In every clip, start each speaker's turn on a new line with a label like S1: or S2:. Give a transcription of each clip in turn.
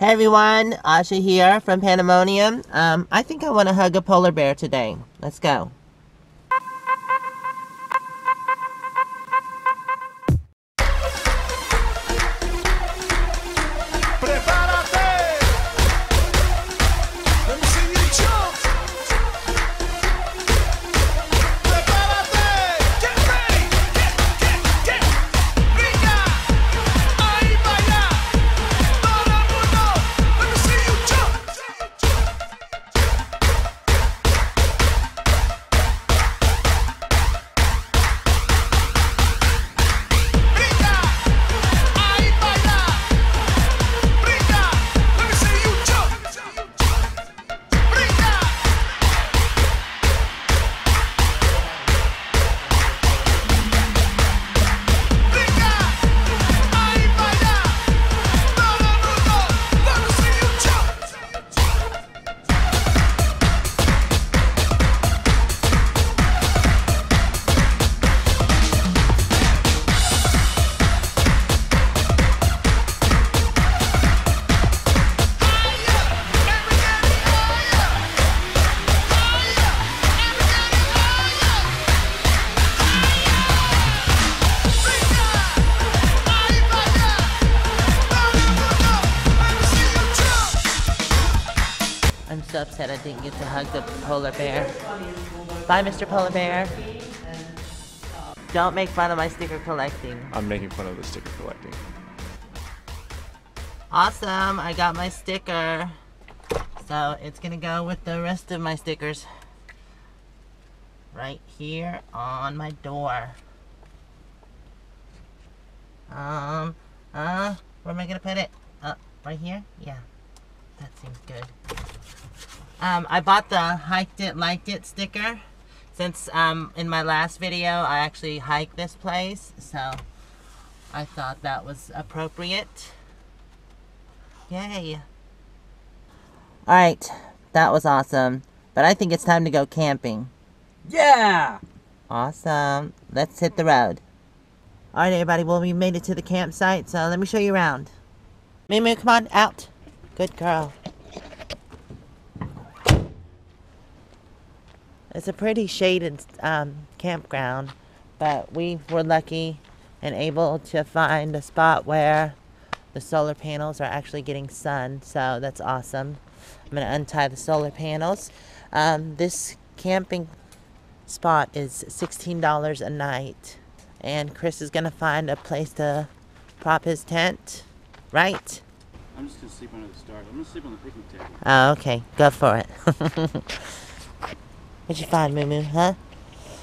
S1: Hey everyone, Asha here from Pandamonium. Um, I think I want to hug a polar bear today. Let's go. Didn't get to hug the polar bear. Bye, Mr. Polar Bear. Don't make fun of my sticker collecting.
S2: I'm making fun of the sticker collecting.
S1: Awesome, I got my sticker. So it's gonna go with the rest of my stickers. Right here on my door. Um, uh, where am I gonna put it? Uh, right here? Yeah, that seems good. Um, I bought the hiked it, liked it sticker. Since um, in my last video, I actually hiked this place. So I thought that was appropriate. Yay. Alright, that was awesome. But I think it's time to go camping.
S3: Yeah!
S1: Awesome. Let's hit the road. Alright, everybody. Well, we made it to the campsite, so let me show you around. Mimu, come on, out. Good girl. It's a pretty shaded um, campground, but we were lucky and able to find a spot where the solar panels are actually getting sun, so that's awesome. I'm going to untie the solar panels. Um, this camping spot is $16 a night, and Chris is going to find a place to prop his tent, right?
S3: I'm just gonna sleep under the stars. I'm gonna sleep on the picnic table.
S1: Oh, okay. Go for it. What'd you find, Moo Moo, huh?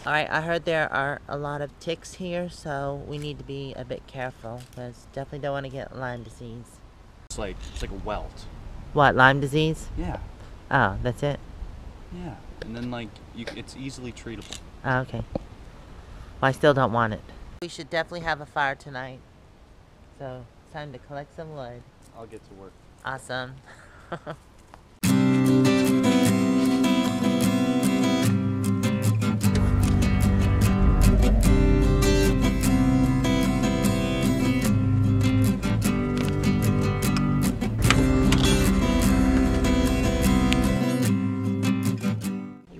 S1: Alright, I heard there are a lot of ticks here, so we need to be a bit careful, because definitely don't want to get Lyme disease.
S2: It's like it's like a welt.
S1: What, Lyme disease?
S2: Yeah,
S1: Oh, that's it?
S2: yeah. And then like you, it's easily treatable.
S1: Oh, okay. Well, I still don't want it. We should definitely have a fire tonight. So, it's time to collect some wood.
S2: I'll get to work.
S1: Awesome.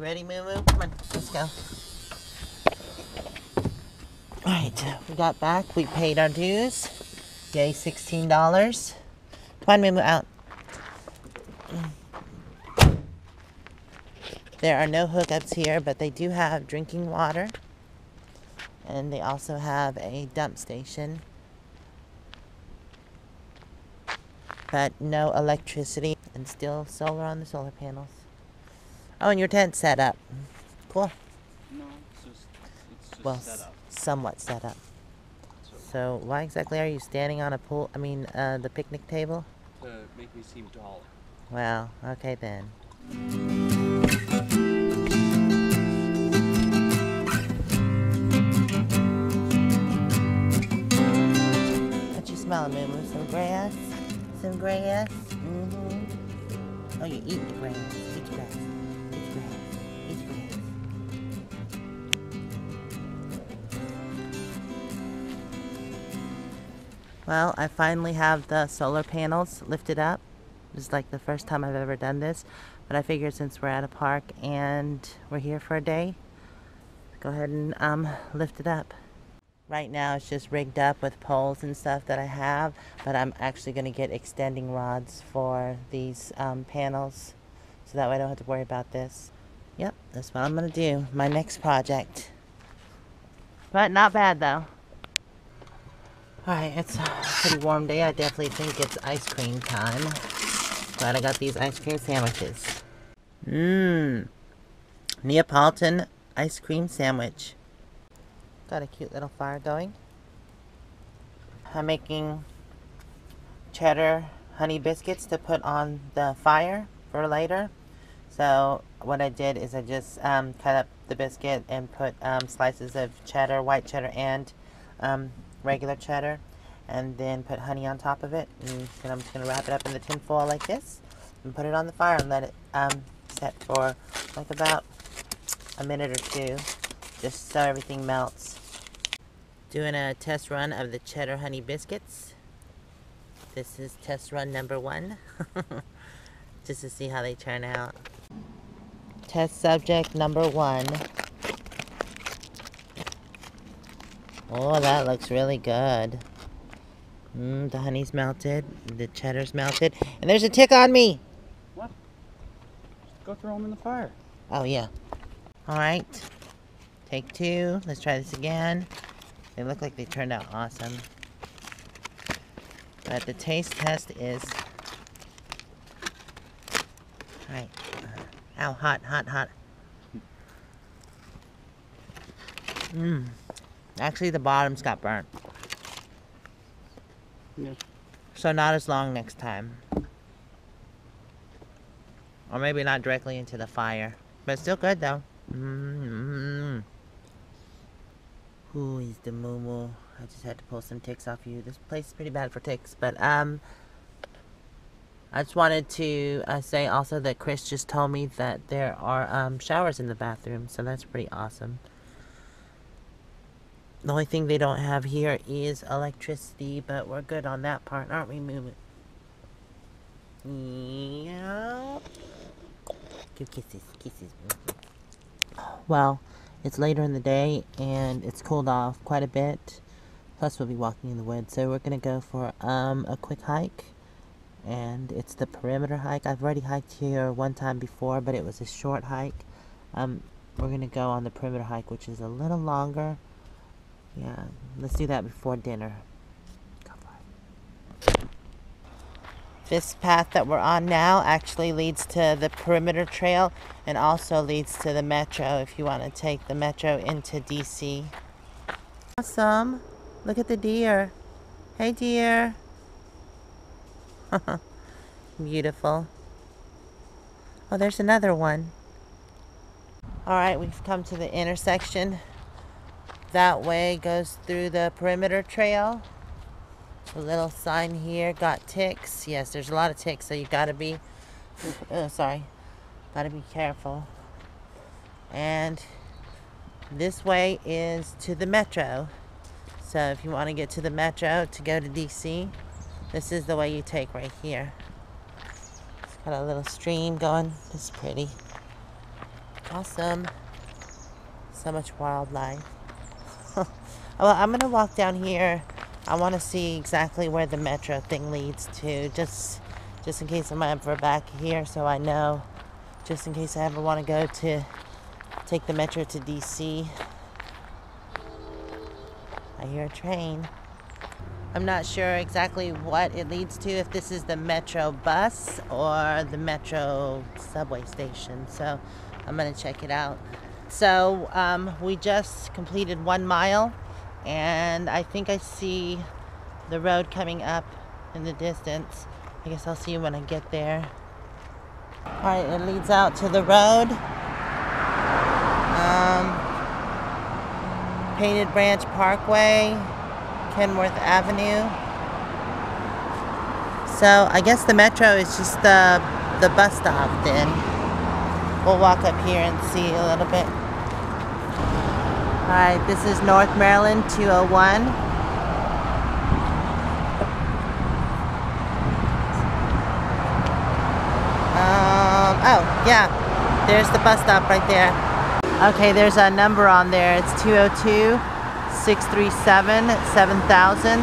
S1: ready, Moo Moo? Come on, let's go. Alright, we got back. We paid our dues. Yay, $16. Come on, Moo Moo, out. There are no hookups here, but they do have drinking water. And they also have a dump station. But no electricity and still solar on the solar panels. Oh, and your tent's set up. Cool.
S3: No, it's just it's just
S1: Well,
S3: set up.
S1: somewhat set up.
S3: So,
S1: why exactly are you standing on a pool? I mean, uh, the picnic table?
S2: To make me seem taller.
S1: Well, okay then. What you smelling, Moo? Some grass? Some grass? Mm-hmm. Oh, you're eating the grass. Eat grass. Well, I finally have the solar panels lifted up This is like the first time I've ever done this, but I figured since we're at a park and we're here for a day, go ahead and um, lift it up. Right now it's just rigged up with poles and stuff that I have, but I'm actually going to get extending rods for these um, panels so that way I don't have to worry about this. Yep, that's what I'm going to do. My next project. But not bad though. Alright, it's a pretty warm day. I definitely think it's ice cream time. Glad I got these ice cream sandwiches. Mmm. Neapolitan ice cream sandwich. Got a cute little fire going. I'm making cheddar honey biscuits to put on the fire for later. So what I did is I just um, cut up the biscuit and put um, slices of cheddar, white cheddar, and um, regular cheddar, and then put honey on top of it. And then I'm just gonna wrap it up in the tin foil like this, and put it on the fire and let it um, set for like about a minute or two, just so everything melts. Doing a test run of the cheddar honey biscuits. This is test run number one, just to see how they turn out. Test subject number one. Oh, that looks really good. Mmm, the honey's melted, the cheddar's melted, and there's a tick on me!
S3: What? Just go throw them in the fire.
S1: Oh, yeah. Alright. Take two. Let's try this again. They look like they turned out awesome. But the taste test is... Alright. Ow, hot, hot, hot. Mmm. Actually, the bottoms got burnt.
S3: Yeah.
S1: So not as long next time. Or maybe not directly into the fire. But still good though. Mm-hmm. Who is the moo I just had to pull some ticks off you. This place is pretty bad for ticks. But um I just wanted to uh, say also that Chris just told me that there are um, showers in the bathroom, so that's pretty awesome. The only thing they don't have here is electricity, but we're good on that part, aren't we, Moo Moo? Yeah. Give kisses, kisses. Well, it's later in the day, and it's cooled off quite a bit. Plus, we'll be walking in the woods, so we're gonna go for um, a quick hike and it's the perimeter hike. I've already hiked here one time before, but it was a short hike. Um, we're gonna go on the perimeter hike, which is a little longer. Yeah, let's do that before dinner. This path that we're on now actually leads to the perimeter trail and also leads to the metro if you want to take the metro into DC. Awesome. Look at the deer. Hey deer. Beautiful. Oh, there's another one. Alright, we've come to the intersection. That way goes through the perimeter trail. A little sign here, got ticks. Yes, there's a lot of ticks, so you gotta be, oh, sorry, gotta be careful. And this way is to the metro. So if you want to get to the metro to go to DC, this is the way you take right here. It's got a little stream going. It's pretty. Awesome. So much wildlife. well, I'm going to walk down here. I want to see exactly where the metro thing leads to. Just, just in case I'm ever back here so I know. Just in case I ever want to go to take the metro to DC. I hear a train. I'm not sure exactly what it leads to, if this is the metro bus or the metro subway station. So I'm going to check it out. So um, we just completed one mile, and I think I see the road coming up in the distance. I guess I'll see you when I get there. All right, it leads out to the road. Um, Painted Branch Parkway. Kenilworth Avenue. So I guess the metro is just the the bus stop then. We'll walk up here and see a little bit. Alright, this is North Maryland 201. Um, Oh, yeah. There's the bus stop right there. Okay, there's a number on there. It's 202 637 7000.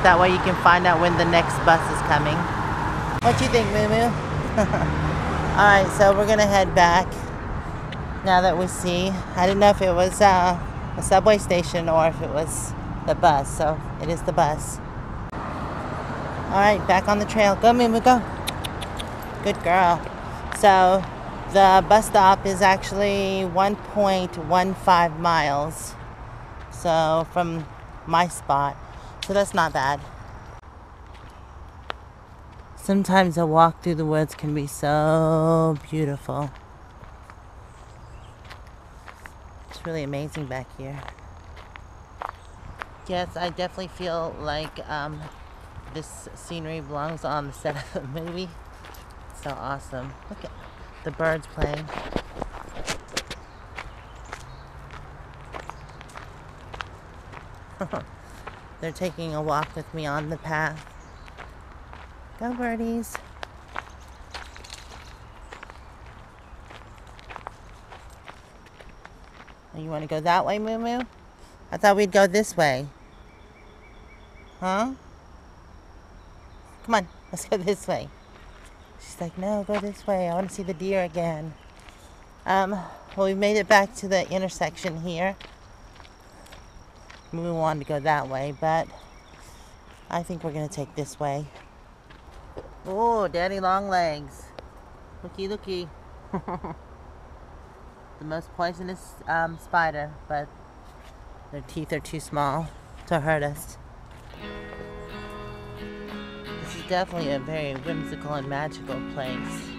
S1: That way you can find out when the next bus is coming. What do you think, Moo Moo? Alright, so we're gonna head back now that we see. I didn't know if it was uh, a subway station or if it was the bus, so it is the bus. Alright, back on the trail. Go, Moo, go. Good girl. So the bus stop is actually 1.15 miles. So from my spot. So that's not bad. Sometimes a walk through the woods can be so beautiful. It's really amazing back here. Yes, I definitely feel like um, this scenery belongs on the set of a movie. So awesome. Look at the birds playing. They're taking a walk with me on the path. Go birdies. Oh, You want to go that way, Moo Moo? I thought we'd go this way. Huh? Come on, let's go this way. She's like, no, go this way. I want to see the deer again. Um, well, we made it back to the intersection here. We wanted to go that way, but I think we're going to take this way. Oh, daddy long legs. Looky, looky. the most poisonous um, spider, but their teeth are too small to hurt us. This is definitely a very whimsical and magical place.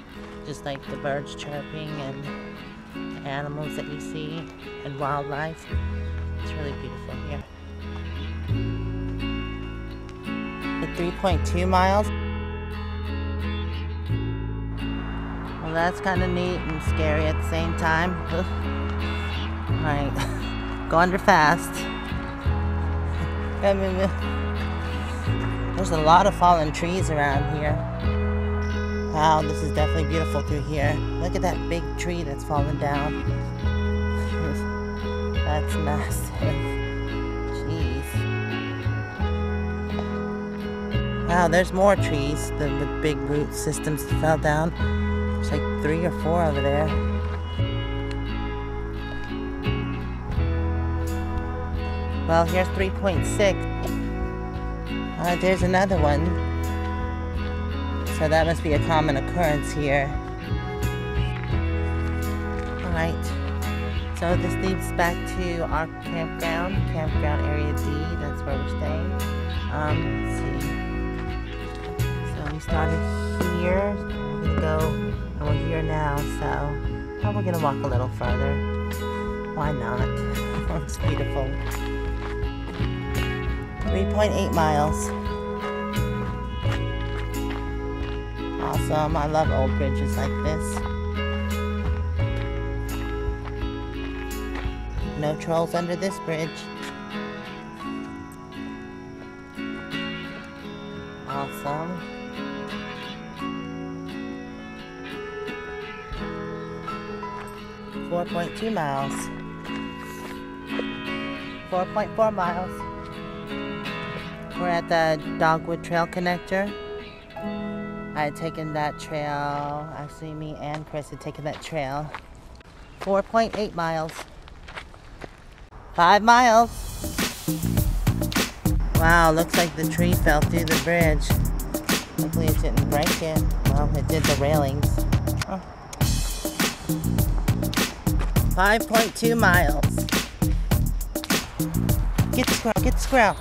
S1: Just like the birds chirping and animals that you see and wildlife. It's really beautiful here. The 3.2 miles. That's kind of neat and scary at the same time. Alright, go under fast. There's a lot of fallen trees around here. Wow, this is definitely beautiful through here. Look at that big tree that's fallen down. that's massive. Jeez. Wow, there's more trees the, big root systems that fell down. Three or four over there. Well, here's 3.6. Uh, there's another one. So that must be a common occurrence here. Alright. So this leads back to our campground, campground area D. That's where we're staying. Um, let's see. So we started here now. So we're gonna walk a little further. Why not? it's beautiful. 3.8 miles. Awesome. I love old bridges like this. No trolls under this bridge. Awesome. Four point two miles. Four point four miles. We're at the Dogwood Trail Connector. I had taken that trail. Actually, me and Chris had taken that trail. 4.8 miles. Five miles. Wow, looks like the tree fell through the bridge. Hopefully it didn't break it. Well, it did the railings. Oh. 5.2 miles. Get the squirrel, get the squirrel.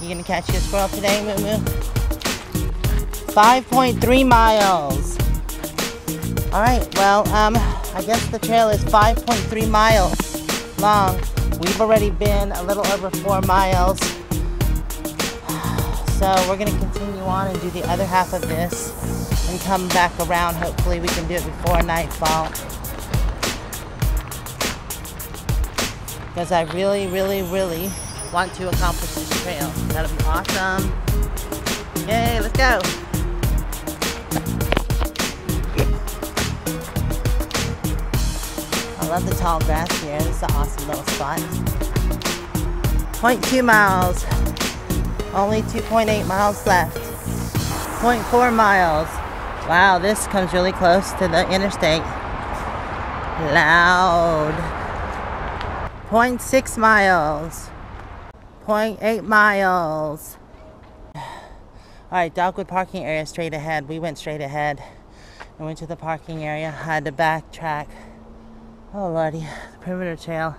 S1: you gonna catch your squirrel today, Moo Moo? 5.3 miles. All right, well, um, I guess the trail is 5.3 miles long. We've already been a little over four miles. So we're gonna continue on and do the other half of this and come back around. Hopefully we can do it before nightfall. because I really, really, really want to accomplish this trail. That'll be awesome. Yay, let's go. I love the tall grass here. This is an awesome little spot. 0.2 miles. Only 2.8 miles left. 0.4 miles. Wow, this comes really close to the interstate. Loud. 0.6 miles. 0.8 miles. Alright, Dogwood parking area straight ahead. We went straight ahead and went to the parking area. Had to backtrack. Oh lordy, the perimeter trail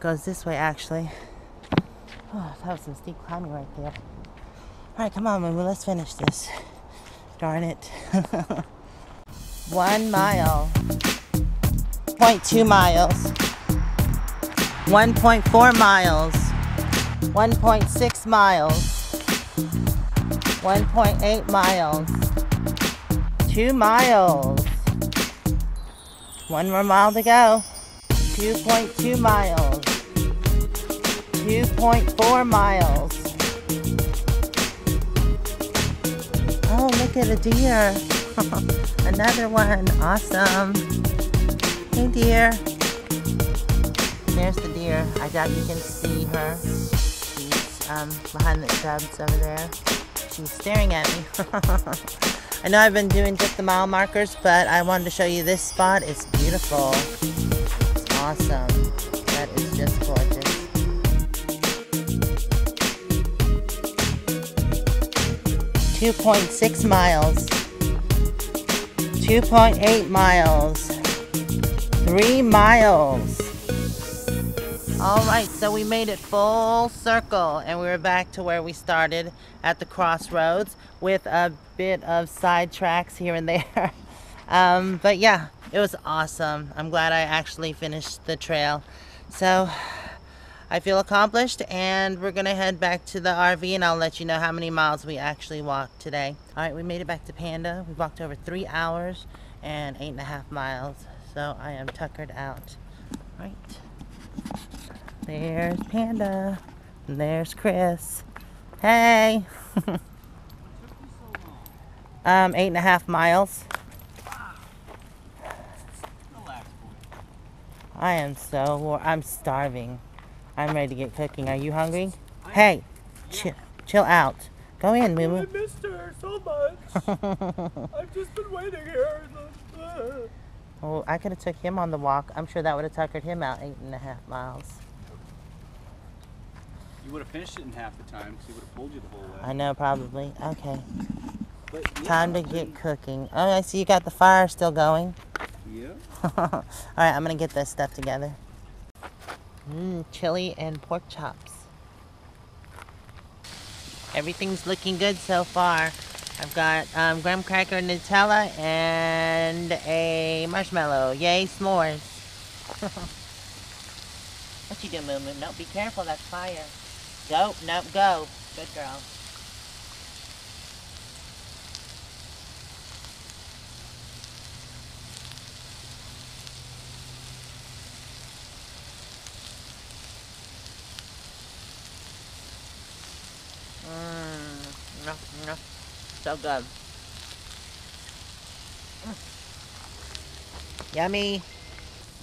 S1: goes this way actually. Oh, that was some steep climbing right there. Alright, come on, Moo, let's finish this. Darn it. One mile. 0.2 miles. 1.4 miles. 1.6 miles. 1.8 miles. 2 miles. One more mile to go. 2.2 miles. 2.4 miles. Oh, look at a deer. Another one. Awesome. Hey, deer. Deer. I doubt you can see her. She's um, behind the shrubs over there. She's staring at me. I know I've been doing just the mile markers, but I wanted to show you this spot. It's beautiful. It's awesome. That is just gorgeous. 2.6 miles, 2.8 miles, 3 miles. All right, so we made it full circle and we are back to where we started at the crossroads with a bit of side tracks here and there. Um, but yeah, it was awesome. I'm glad I actually finished the trail. So I feel accomplished and we're gonna head back to the RV and I'll let you know how many miles we actually walked today. All right, we made it back to Panda. We walked over three hours and eight and a half miles. So I am tuckered out. All right. There's Panda. And there's Chris. Hey. um, eight and a half miles. I am so war- I'm starving. I'm ready to get cooking. Are you hungry? Hey, chill, chill out. Go in, Moo Moo.
S3: missed her so much. I've just been waiting here.
S1: Oh, I could have took him on the walk. I'm sure that would have tuckered him out eight and a half miles.
S2: You would have finished it in half the time because he would have pulled you the whole way.
S1: I know, probably. Okay,
S2: But yeah,
S1: time to get cooking. Oh, I see you got the fire still going.
S2: Yeah.
S1: All right, I'm gonna get this stuff together. Mmm, chili and pork chops. Everything's looking good so far. I've got um, graham cracker Nutella and a marshmallow. Yay, s'mores. what you doing, Moo Moo? No, be careful, that's fire. Go, no, go. Good girl. Mmm. So good. Mm. Yummy.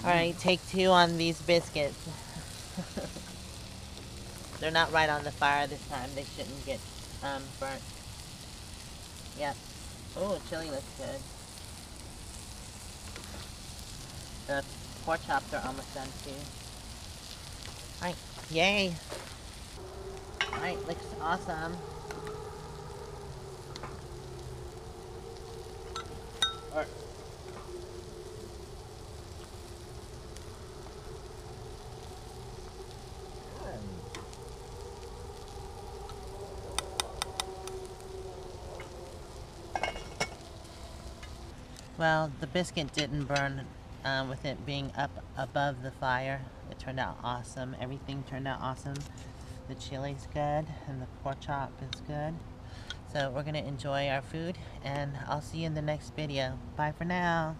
S1: Alright, take two on these biscuits. They're not right on the fire this time. They shouldn't get um, burnt. Yep. Oh, chili looks good. The pork chops are almost done too. Alright, yay. Alright, looks awesome. Well, the biscuit didn't burn um, with it being up above the fire. It turned out awesome. Everything turned out awesome. The chili's good and the pork chop is good. So we're going to enjoy our food and I'll see you in the next video. Bye for now.